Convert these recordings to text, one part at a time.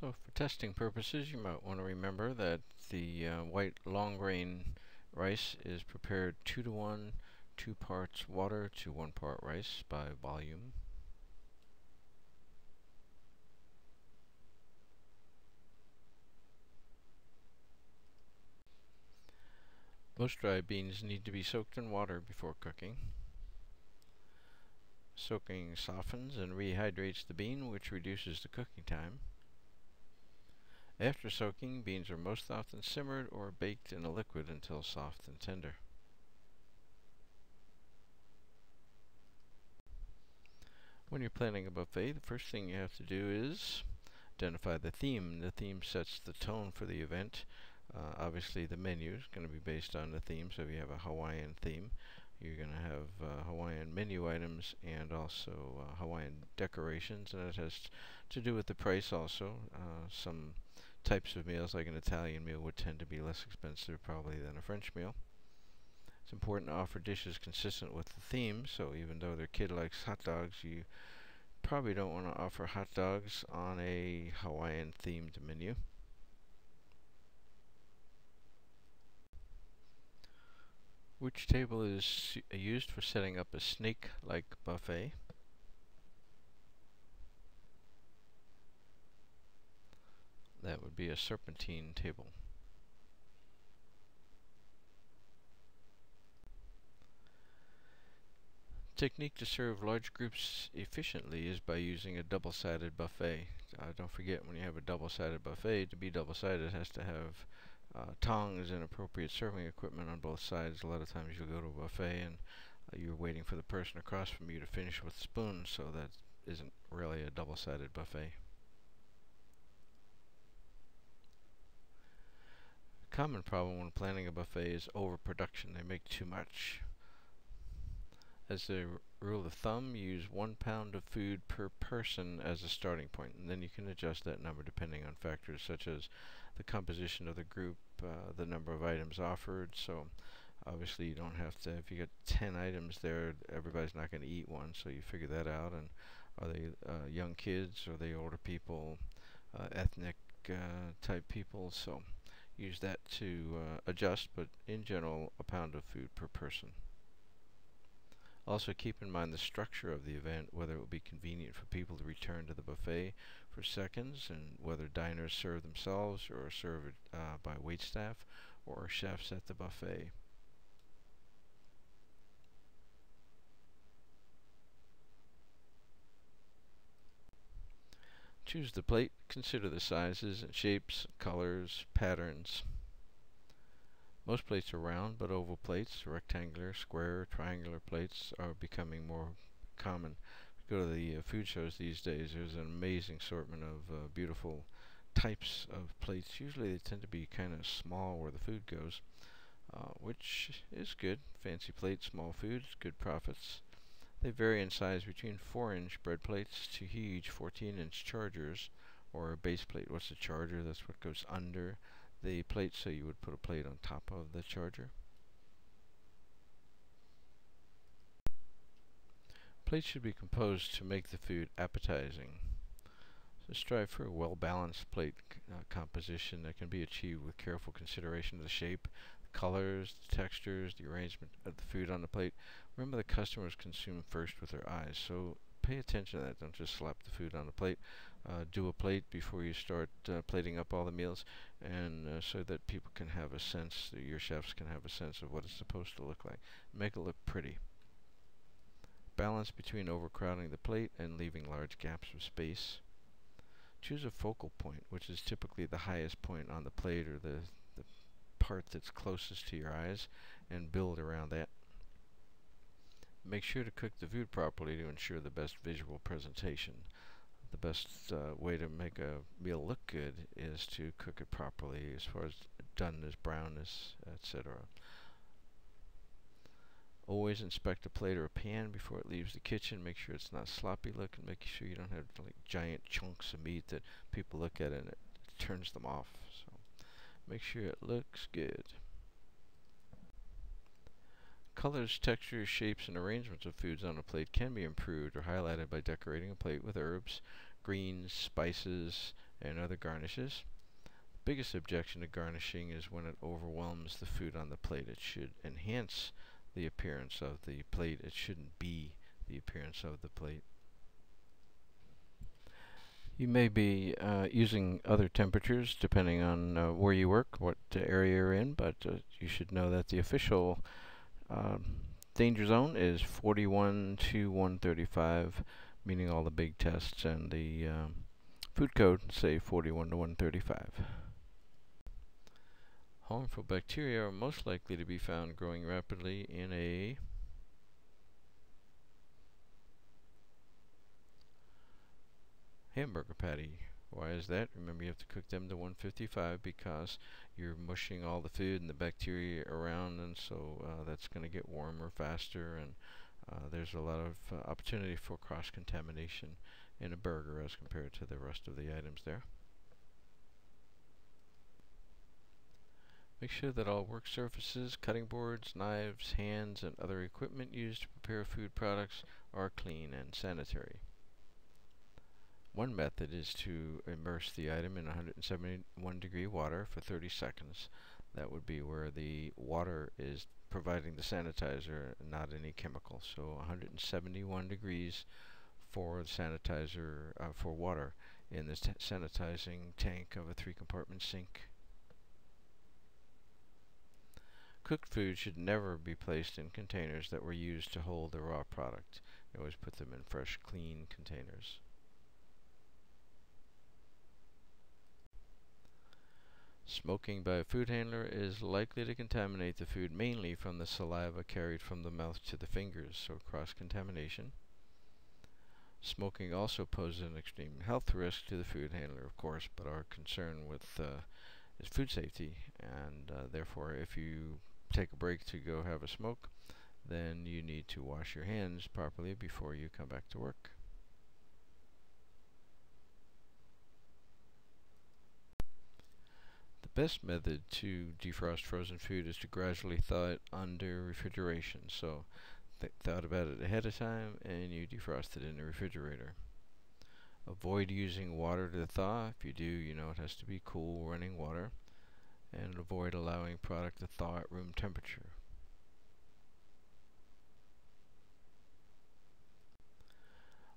So for testing purposes, you might want to remember that the uh, white long grain rice is prepared 2 to 1, 2 parts water to 1 part rice by volume. Most dry beans need to be soaked in water before cooking. Soaking softens and rehydrates the bean, which reduces the cooking time. After soaking, beans are most often simmered or baked in a liquid until soft and tender. When you're planning a buffet, the first thing you have to do is identify the theme. The theme sets the tone for the event. Uh, obviously, the menu is going to be based on the theme, so if you have a Hawaiian theme, you're going to have uh, Hawaiian menu items and also uh, Hawaiian decorations, and it has to do with the price also. Uh, some types of meals, like an Italian meal, would tend to be less expensive probably than a French meal. It's important to offer dishes consistent with the theme, so even though their kid likes hot dogs, you probably don't want to offer hot dogs on a Hawaiian themed menu. Which table is used for setting up a snake-like buffet? That would be a serpentine table. Technique to serve large groups efficiently is by using a double-sided buffet. Uh, don't forget when you have a double-sided buffet, to be double-sided it has to have uh, tongs and appropriate serving equipment on both sides. A lot of times you'll go to a buffet and uh, you're waiting for the person across from you to finish with spoons, so that isn't really a double-sided buffet. Common problem when planning a buffet is overproduction. They make too much. As a rule of thumb, use one pound of food per person as a starting point, and then you can adjust that number depending on factors such as the composition of the group, uh, the number of items offered. So, obviously, you don't have to. If you get 10 items there, everybody's not going to eat one, so you figure that out. And are they uh, young kids? Are they older people? Uh, ethnic uh, type people? So use that to uh, adjust, but in general, a pound of food per person. Also keep in mind the structure of the event, whether it will be convenient for people to return to the buffet for seconds, and whether diners serve themselves or are served uh, by waitstaff or chefs at the buffet. Choose the plate, consider the sizes and shapes, colors, patterns. Most plates are round, but oval plates, rectangular, square, triangular plates are becoming more common. Go to the uh, food shows these days, there's an amazing assortment of uh, beautiful types of plates. Usually they tend to be kind of small where the food goes, uh, which is good. Fancy plates, small foods, good profits. They vary in size between 4-inch bread plates to huge 14-inch chargers, or a base plate. What's a charger? That's what goes under the plate, so you would put a plate on top of the charger. Plates should be composed to make the food appetizing. So strive for a well-balanced plate uh, composition that can be achieved with careful consideration of the shape, colors, the textures, the arrangement of the food on the plate. Remember the customers consume first with their eyes, so pay attention to that. Don't just slap the food on the plate. Uh, do a plate before you start uh, plating up all the meals, and uh, so that people can have a sense, that your chefs can have a sense of what it's supposed to look like. Make it look pretty. Balance between overcrowding the plate and leaving large gaps of space. Choose a focal point, which is typically the highest point on the plate or the, the part that's closest to your eyes and build around that. Make sure to cook the food properly to ensure the best visual presentation. The best uh, way to make a meal look good is to cook it properly as far as doneness, brownness, etc. Always inspect a plate or a pan before it leaves the kitchen. Make sure it's not sloppy looking. Make sure you don't have like giant chunks of meat that people look at and it turns them off. Make sure it looks good. Colors, textures, shapes, and arrangements of foods on a plate can be improved or highlighted by decorating a plate with herbs, greens, spices, and other garnishes. The biggest objection to garnishing is when it overwhelms the food on the plate. It should enhance the appearance of the plate. It shouldn't be the appearance of the plate. You may be uh, using other temperatures depending on uh, where you work, what area you're in, but uh, you should know that the official um, danger zone is 41 to 135, meaning all the big tests, and the um, food code say 41 to 135. Harmful bacteria are most likely to be found growing rapidly in a hamburger patty. Why is that? Remember you have to cook them to 155 because you're mushing all the food and the bacteria around and so uh, that's going to get warmer faster and uh, there's a lot of uh, opportunity for cross-contamination in a burger as compared to the rest of the items there. Make sure that all work surfaces, cutting boards, knives, hands, and other equipment used to prepare food products are clean and sanitary. One method is to immerse the item in 171 degree water for 30 seconds. That would be where the water is providing the sanitizer, not any chemical. So 171 degrees for the sanitizer, uh, for water in the sanitizing tank of a three compartment sink. Cooked food should never be placed in containers that were used to hold the raw product. You always put them in fresh, clean containers. Smoking by a food handler is likely to contaminate the food mainly from the saliva carried from the mouth to the fingers, so cross-contamination. Smoking also poses an extreme health risk to the food handler, of course, but our concern with uh, is food safety, and uh, therefore if you take a break to go have a smoke, then you need to wash your hands properly before you come back to work. Best method to defrost frozen food is to gradually thaw it under refrigeration. So th thought about it ahead of time and you defrost it in the refrigerator. Avoid using water to thaw. If you do, you know it has to be cool running water. And avoid allowing product to thaw at room temperature.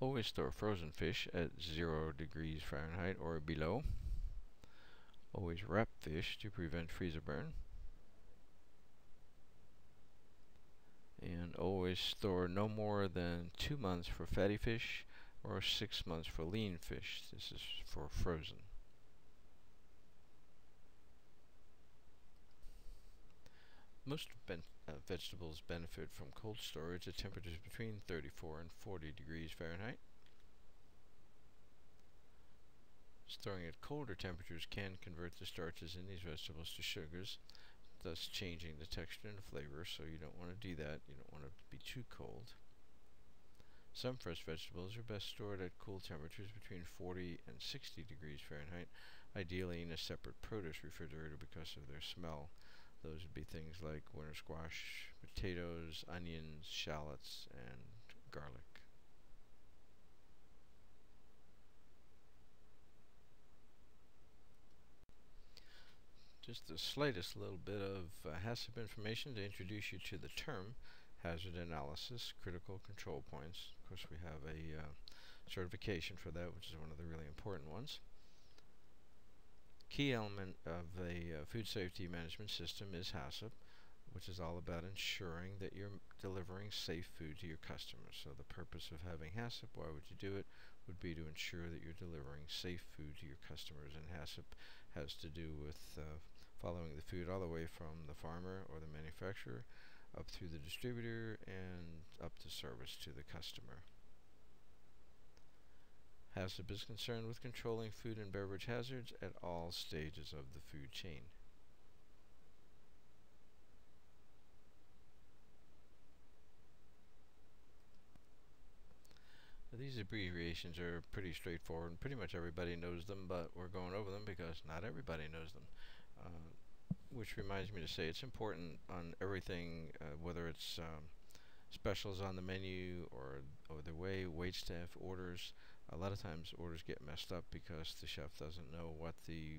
Always store frozen fish at 0 degrees Fahrenheit or below. Always wrap fish to prevent freezer burn. And always store no more than two months for fatty fish or six months for lean fish. This is for frozen. Most ben uh, vegetables benefit from cold storage at temperatures between 34 and 40 degrees Fahrenheit. Storing at colder temperatures can convert the starches in these vegetables to sugars, thus changing the texture and flavor, so you don't want to do that. You don't want it to be too cold. Some fresh vegetables are best stored at cool temperatures between 40 and 60 degrees Fahrenheit, ideally in a separate produce refrigerator because of their smell. Those would be things like winter squash, potatoes, onions, shallots, and garlic. Just the slightest little bit of uh, HACCP information to introduce you to the term hazard analysis, critical control points. Of course, we have a uh, certification for that, which is one of the really important ones. Key element of a uh, food safety management system is HACCP, which is all about ensuring that you're delivering safe food to your customers. So the purpose of having HACCP, why would you do it, would be to ensure that you're delivering safe food to your customers. And HACCP has to do with uh, following the food all the way from the farmer or the manufacturer up through the distributor and up to service to the customer. HACCP is concerned with controlling food and beverage hazards at all stages of the food chain. These abbreviations are pretty straightforward. And pretty much everybody knows them, but we're going over them because not everybody knows them. Uh, which reminds me to say it's important on everything, uh, whether it's um, specials on the menu or, or the way wait staff orders. A lot of times orders get messed up because the chef doesn't know what the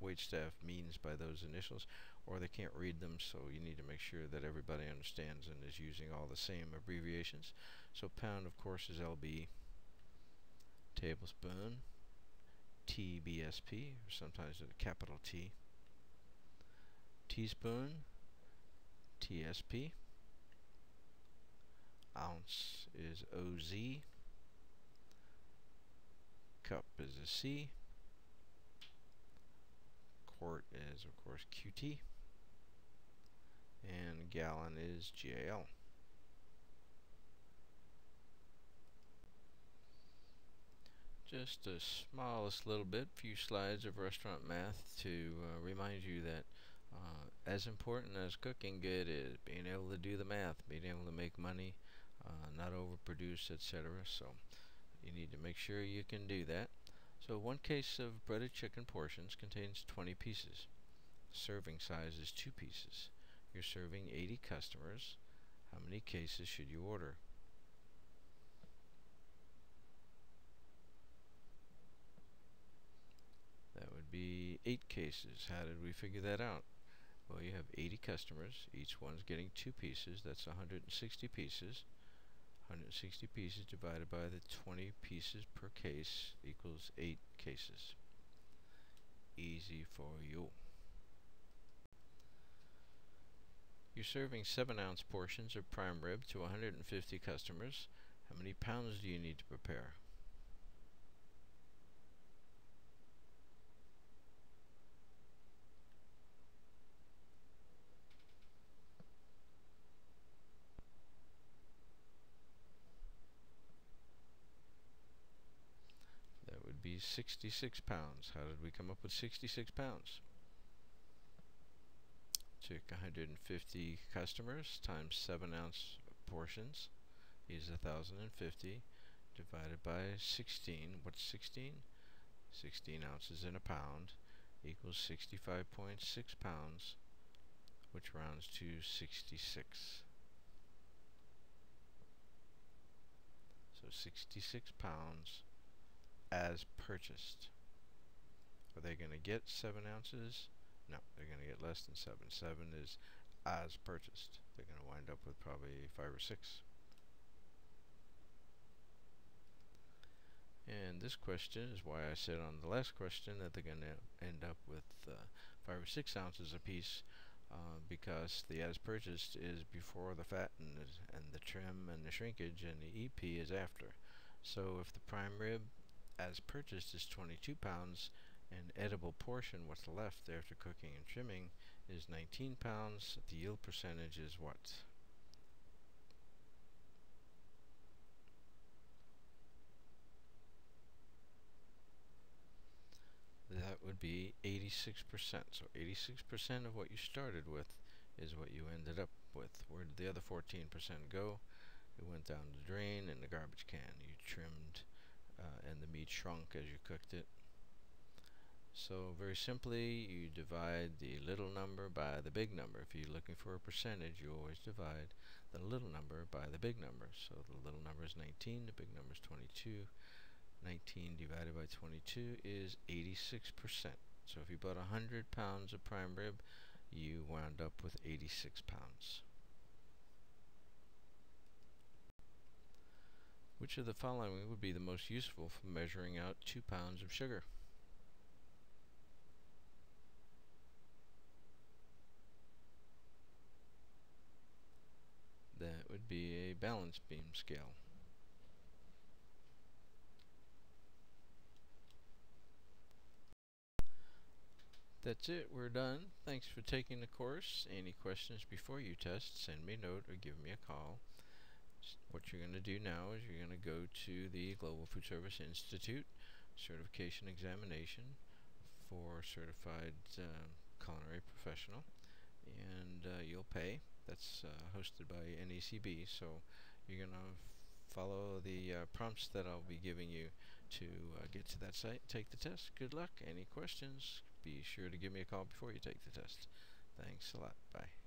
wait staff means by those initials or they can't read them so you need to make sure that everybody understands and is using all the same abbreviations. So pound of course is LB, tablespoon, TBSP, or sometimes a capital T, teaspoon, TSP, ounce is OZ, cup is a C, quart is of course QT, and gallon is GAL. Just a smallest little bit, few slides of restaurant math to uh, remind you that uh, as important as cooking good is being able to do the math, being able to make money, uh, not overproduce, etc. So you need to make sure you can do that. So one case of breaded chicken portions contains 20 pieces. Serving size is 2 pieces. You're serving 80 customers. How many cases should you order? That would be 8 cases. How did we figure that out? Well, you have 80 customers. Each one's getting 2 pieces. That's 160 pieces. 160 pieces divided by the 20 pieces per case equals 8 cases. Easy for you. You're serving 7 ounce portions of prime rib to 150 customers. How many pounds do you need to prepare? Be 66 pounds. How did we come up with 66 pounds? Took 150 customers times 7 ounce portions is 1050 divided by 16. What's 16? 16 ounces in a pound equals 65.6 pounds which rounds to 66. So 66 pounds as purchased. Are they going to get 7 ounces? No, they're going to get less than 7. 7 is as purchased. They're going to wind up with probably 5 or 6. And this question is why I said on the last question that they're going to end up with uh, 5 or 6 ounces apiece uh, because the as purchased is before the fat and and the trim and the shrinkage and the EP is after. So if the prime rib as purchased is 22 pounds and edible portion what's left after cooking and trimming is 19 pounds. The yield percentage is what? That would be 86% so 86% of what you started with is what you ended up with. Where did the other 14% go? It went down the drain in the garbage can. You trimmed shrunk as you cooked it. So very simply, you divide the little number by the big number. If you're looking for a percentage, you always divide the little number by the big number. So the little number is 19, the big number is 22. 19 divided by 22 is 86%. So if you bought 100 pounds of prime rib, you wound up with 86 pounds. Which of the following would be the most useful for measuring out 2 pounds of sugar? That would be a balance beam scale. That's it, we're done. Thanks for taking the course. Any questions before you test, send me a note or give me a call you're going to do now is you're going to go to the Global Food Service Institute certification examination for certified uh, culinary professional. And uh, you'll pay. That's uh, hosted by NECB so you're going to follow the uh, prompts that I'll be giving you to uh, get to that site take the test. Good luck. Any questions be sure to give me a call before you take the test. Thanks a lot. Bye